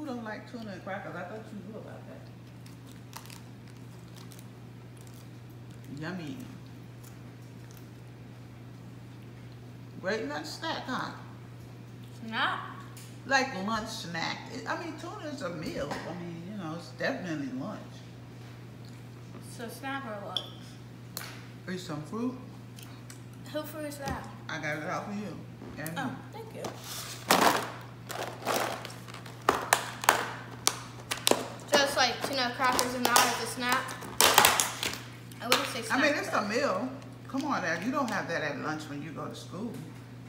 Who don't like tuna and crackers? I thought you knew about that. Yummy. Great lunch snack, huh? Not. Like lunch snack. I mean, tuna is a meal. I mean, you know, it's definitely lunch. So snack or lunch? Eat some fruit. Who fruit is that? I got it out for you. And Oh, thank you. Just like tuna crackers and that as a snack. I wouldn't say snack. I mean, it's a meal. Come on now. You don't have that at lunch when you go to school.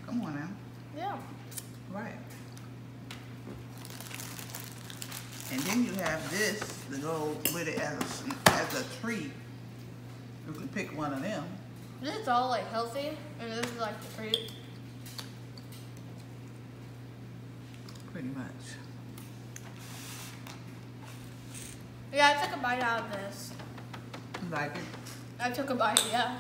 Come on now. Yeah. Right. And then you have this to go with it as a, as a treat. You can pick one of them. This is all like healthy, and this is like the fruit. Pretty much. Yeah, I took a bite out of this. You like it? I took a bite, yeah.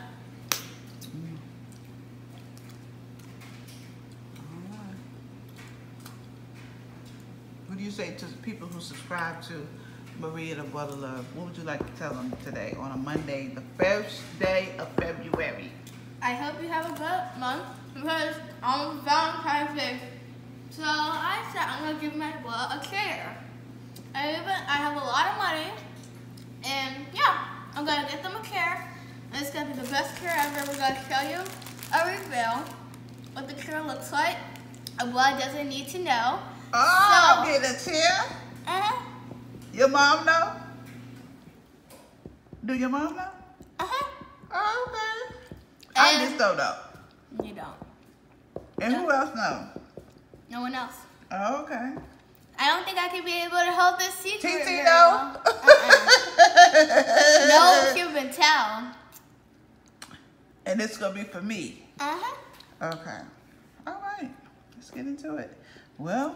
What do you say to people who subscribe to Marie and Abuela Love? What would you like to tell them today on a Monday, the first day of February? I hope you have a good month because on Valentine's Day, so I said I'm gonna give my well a care. I even I have a lot of money, and yeah, I'm gonna get them a care. And it's gonna be the best care ever. We're gonna show you a reveal, what the care looks like, and what doesn't need to know. Oh, So- get a chair. Uh-huh. Your mom know? Do your mom know? Uh-huh. Oh, okay. I just don't know. You don't. And who else know? No one else. Oh, okay. I don't think I could be able to hold this secret. TT know? Uh-uh. No tell. And it's gonna be for me. Uh-huh. Okay. All right. Let's get into it. Well,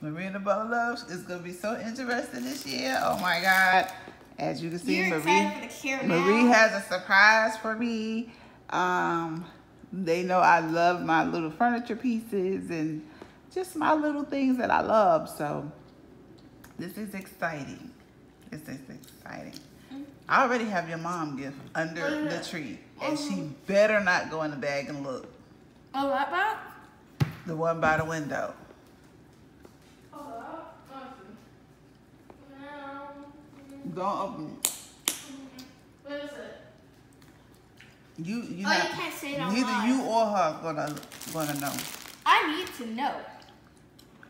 Marie and Abuela Loves is gonna be so interesting this year. Oh my God. As you can see, You're Marie, excited for the care Marie has a surprise for me. Um, they know I love my little furniture pieces and just my little things that I love. So this is exciting. This is exciting. Mm-hmm. I already have your mom gift under oh, the tree. And she mm-hmm. better not go in the bag and look. Oh, what about? The one by the window. Oh, Don't open it. Mm-hmm. What is it? You, you Oh, not, you can't say it neither online. you or her gonna gonna know. I need to know.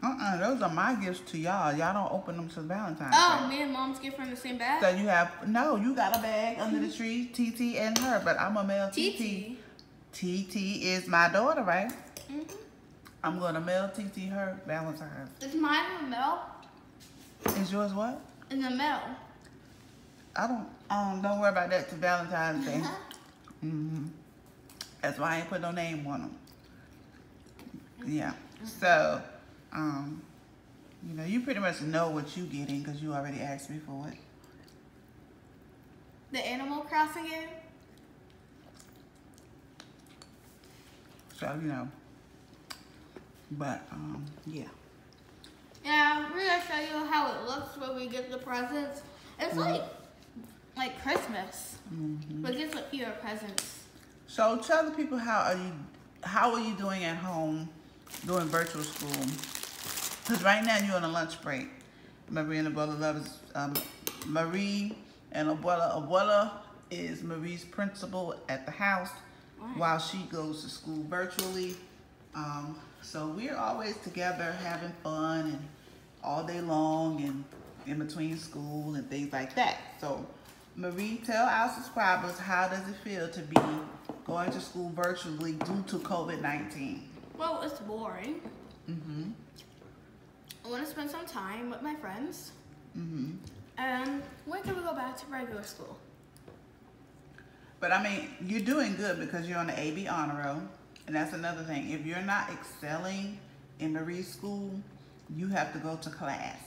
Uh-uh, those are my gifts to y'all. Y'all don't open them till Valentine's Oh, Day. me and mom's gift from the same bag? So you have no, you got a bag under the tree, TT and her, but I'm a male TT. TT. TT is my daughter, right? Mm-hmm. I'm gonna mail TT her Valentine's. Is mine in the middle? Is yours what? In the middle. I don't um don't worry about that to Valentine's Day. mm -hmm. That's why I ain't put no name on them. Yeah. So, um, you know, you pretty much know what you're getting because you already asked me for it. The Animal Crossing game? So you know. But um, yeah. Yeah, we're gonna show you how it looks when we get the presents. It's Mm-hmm. like like Christmas. Mhm. But just with fewer presents. So tell the people how are you how are you doing at home doing virtual school? Because right now you're on a lunch break. Marie and Abuela loves um, Marie and Abuela. Abuela is Marie's principal at the house Right. while she goes to school virtually. Um, so we're always together having fun and all day long and in between school and things like that. So Marie, tell our subscribers how does it feel to be going to school virtually due to COVID-19? Well, it's boring. Mm-hmm. I want to spend some time with my friends. Mm-hmm. And when can we go back to regular school? But I mean, you're doing good because you're on the AB honor roll. And that's another thing. If you're not excelling in Marie's school, you have to go to class.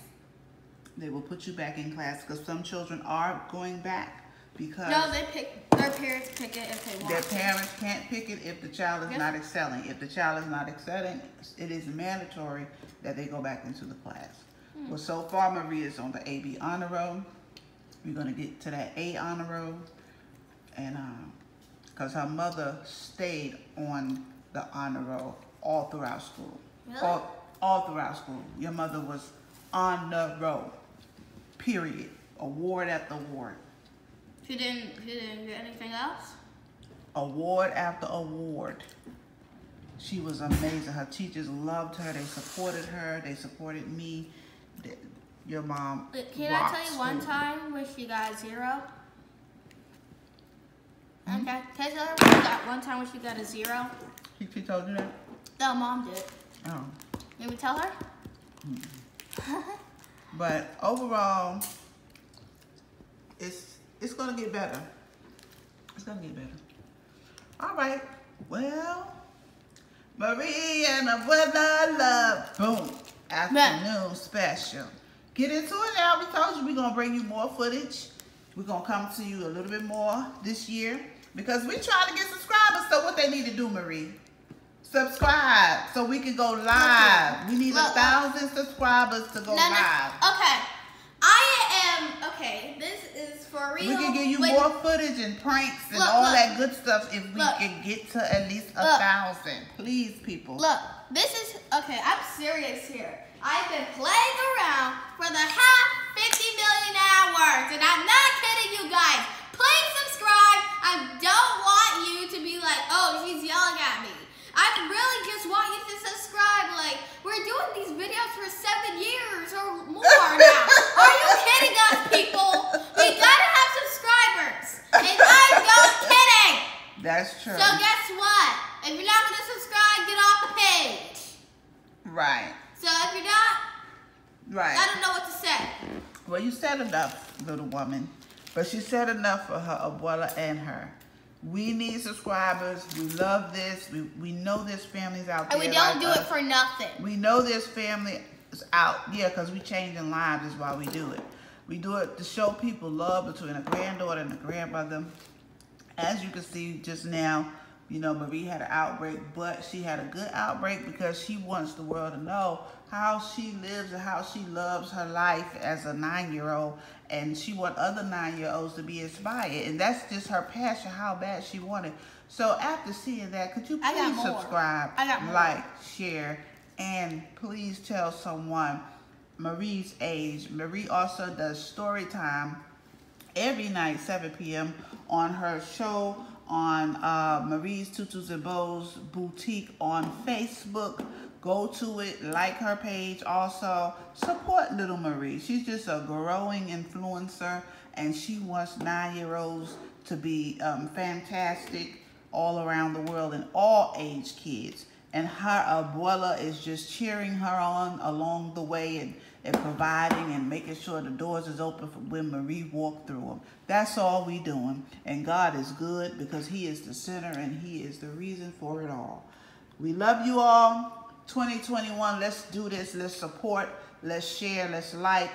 They will put you back in class because some children are going back because No, they pick their parents pick it if they want. their to. parents can't pick it if the child is Yes. not excelling. If the child is not excelling, it is mandatory that they go back into the class. Hmm. Well, so far, Marie is on the AB honor roll. We're gonna get to that A honor roll, and um, cause her mother stayed on the honor roll all throughout school. Really? All, all throughout school. Your mother was on the roll. Period. Award after award. She didn't. She didn't get anything else. Award after award. She was amazing. Her teachers loved her. They supported her. They supported me. Your mom. Can I tell you one time where she got a 0 Hmm? Okay. Can I tell her she got one time when she got a zero? She, she told you that? No, mom did. Oh. You we tell her? But overall, it's it's gonna get better. It's gonna get better. All right. Well, Marie and Abuela love. Boom. Afternoon special. Get into it now. We told you we're gonna bring you more footage. We're gonna come to you a little bit more this year because we trying to get subscribers. So what they need to do, Marie? Subscribe so we can go live. We need a look. Uh, thousand subscribers to go No, no. live. Okay. Am. Okay. This is for real. We can give you Wait, more footage and pranks and Look, all look. that good stuff if we Look. can get to at least a thousand. Please, people. Look, this is okay. I'm serious here. I've been playing around for the half 50 million hours, and I'm not kidding you guys. Please subscribe. I don't want you to be like, oh, she's yelling at me. I really just want you to subscribe. Like, we're doing these videos for seven years or more now. Are you kidding us, people? We gotta have subscribers. And I'm not kidding. That's true. So guess what? If you're not gonna subscribe, get off the page. Right. So if you're not, right. I don't know what to say. Well, you said enough, little woman. But she said enough for her abuela and her. We need subscribers. We love this. We, we know there's families out And there. we don't like do us. it for nothing. We know there's family is out, yeah, because we changing lives is why we do it. We do it to show people love between a granddaughter and a grandmother. As you can see just now, you know, Marie had an outbreak, but she had a good outbreak because she wants the world to know how she lives and how she loves her life as a nine-year-old. And she want other nine-year-olds to be inspired. And that's just her passion, how bad she wanted. So after seeing that, could you please subscribe, like, share, and please tell someone Marie's age. Marie also does story time every night, 7 p.m. on her show on uh, Marie's Tutus and Bows Boutique on Facebook. Go to it, like her page. Also, support little Marie. She's just a growing influencer, and she wants nine-year-olds to be um, fantastic all around the world and all age kids. And her abuela is just cheering her on along the way and, and providing and making sure the doors is open for when Marie walked through them. That's all we doing. And God is good because he is the center and he is the reason for it all. We love you all. 2021, let's do this. Let's support. Let's share. Let's like.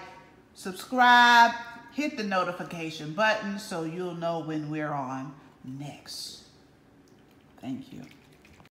Subscribe. Hit the notification button so you'll know when we're on next. Thank you.